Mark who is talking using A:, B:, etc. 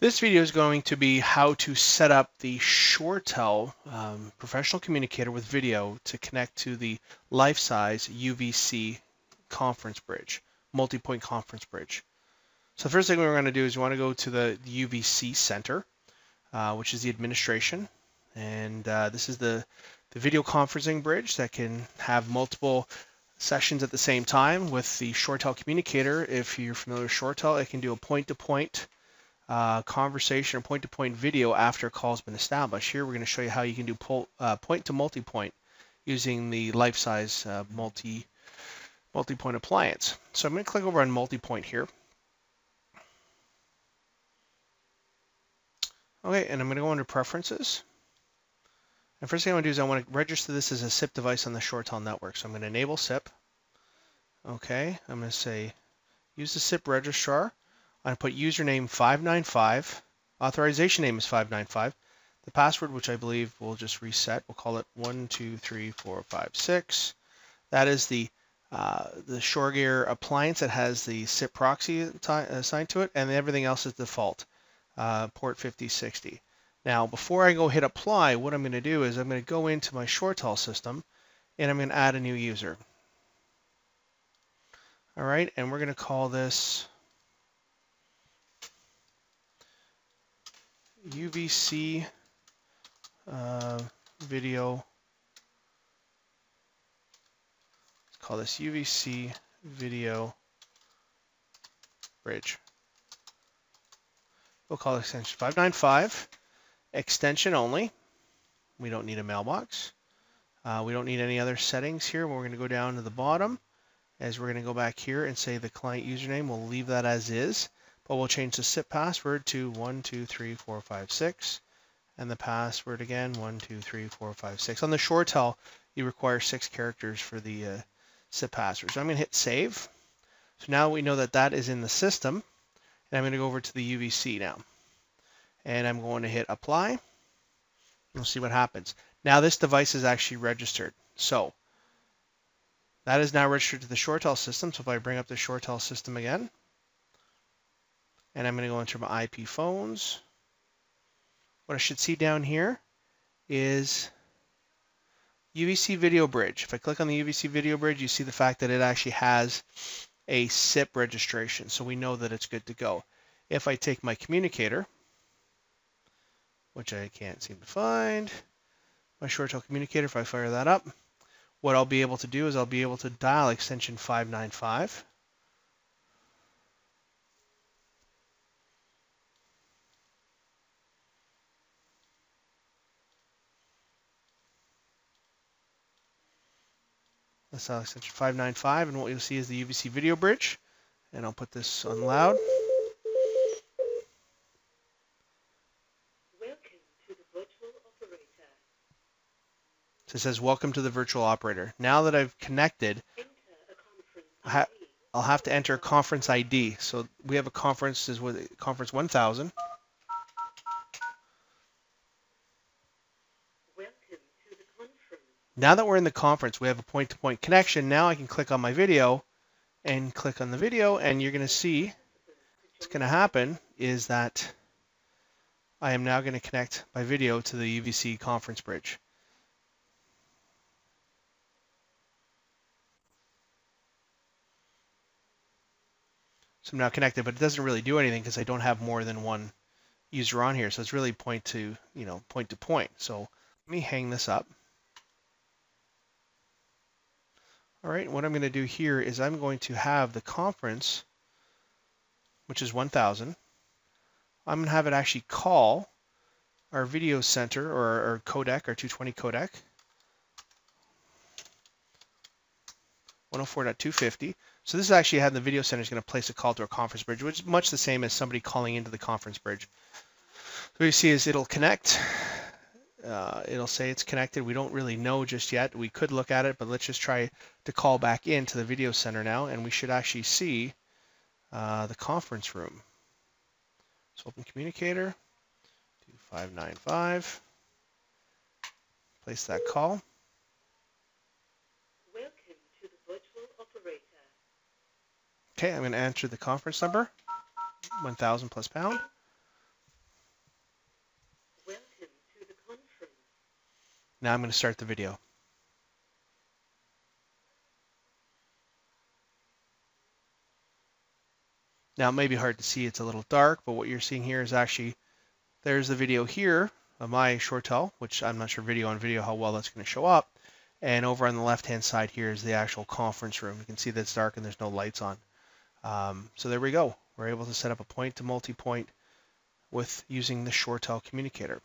A: This video is going to be how to set up the ShoreTel um, professional communicator with video to connect to the LifeSize UVC conference bridge, multi-point conference bridge. So the first thing we're going to do is we want to go to the UVC center, uh, which is the administration. And uh, this is the, the video conferencing bridge that can have multiple sessions at the same time with the ShoreTel communicator. If you're familiar with ShoreTel, it can do a point-to-point -point uh, conversation or point-to-point video after a call has been established. Here we're going to show you how you can do uh, point to multi-point using the LifeSize uh, multi multi-point appliance. So I'm going to click over on multi-point here. Okay, and I'm going to go under preferences. And first thing I want to do is I want to register this as a SIP device on the ShoreTel network. So I'm going to enable SIP. Okay, I'm going to say use the SIP registrar. I put username 595. Authorization name is 595. The password, which I believe we'll just reset, we'll call it 123456. That is the uh, the ShoreGear appliance that has the SIP proxy assigned to it, and everything else is default, uh, port 5060. Now, before I go hit apply, what I'm going to do is I'm going to go into my ShoreTel system, and I'm going to add a new user. All right, and we're going to call this UVC uh, video. Let's call this UVC video bridge. We'll call extension 595, extension only. We don't need a mailbox. Uh, we don't need any other settings here. We're going to go down to the bottom as we're going to go back here and say the client username. We'll leave that as is. But we'll change the SIP password to 123456 and the password again 123456. On the ShoreTel, you require six characters for the uh, SIP password. So I'm going to hit save. So now we know that that is in the system. And I'm going to go over to the UVC now. And I'm going to hit apply. We'll see what happens. Now this device is actually registered. So that is now registered to the ShoreTel system. So if I bring up the ShoreTel system again, and I'm going to go into my IP phones. What I should see down here is UVC video bridge. If I click on the UVC video bridge, you see the fact that it actually has a SIP registration. So we know that it's good to go. If I take my communicator, which I can't seem to find, my ShoreTel communicator, if I fire that up, what I'll be able to do is I'll be able to dial extension 595. That's uh, extension 595, and what you'll see is the UVC video bridge. And I'll put this on loud. So it says, welcome to the virtual operator. Now that I've connected, I will have to enter a conference ID. So we have a conference, is with conference 1000. Now that we're in the conference, we have a point-to-point -point connection. Now I can click on my video and click on the video and you're going to see what's going to happen is that I am now going to connect my video to the UVC conference bridge. So I'm now connected, but it doesn't really do anything because I don't have more than one user on here. So it's really point to, you know, point to point. So let me hang this up. All right, what I'm going to do here is I'm going to have the conference, which is 1000. I'm going to have it actually call our video center or our codec, our 220 codec, 104.250. So this is actually how the video center is going to place a call to a conference bridge, which is much the same as somebody calling into the conference bridge. So what you see is it'll connect uh, it'll say it's connected. We don't really know just yet. We could look at it, but let's just try to call back into the video center now, and we should actually see uh, the conference room. So open communicator, 2595, place that call.
B: Welcome to the virtual operator.
A: Okay, I'm going to enter the conference number, 1000 plus pound. Now I'm going to start the video. Now it may be hard to see, it's a little dark, but what you're seeing here is actually, there's the video here of my ShoreTel, which I'm not sure video on video how well that's going to show up. And over on the left-hand side here is the actual conference room. You can see that it's dark and there's no lights on. Um, so there we go. We're able to set up a point to multi-point with using the ShoreTel communicator.